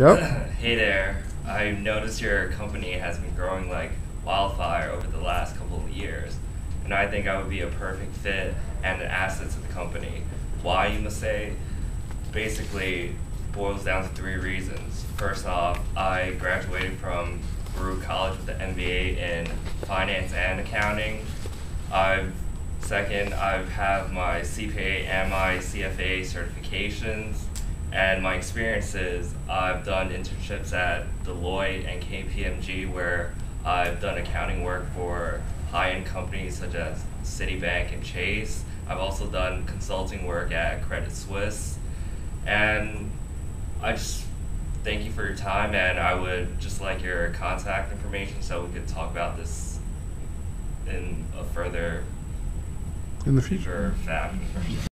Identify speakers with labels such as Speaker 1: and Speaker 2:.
Speaker 1: Yep.
Speaker 2: hey there. I noticed your company has been growing like wildfire over the last couple of years, and I think I would be a perfect fit and an asset to the company. Why, you must say? Basically, boils down to three reasons. First off, I graduated from Baruch College with an MBA in finance and accounting. I've second, I have my CPA and my CFA certifications. And my experiences, I've done internships at Deloitte and KPMG where I've done accounting work for high-end companies such as Citibank and Chase. I've also done consulting work at Credit Suisse. And I just thank you for your time and I would just like your contact information so we could talk about this in a further
Speaker 1: In the future.
Speaker 2: future fashion.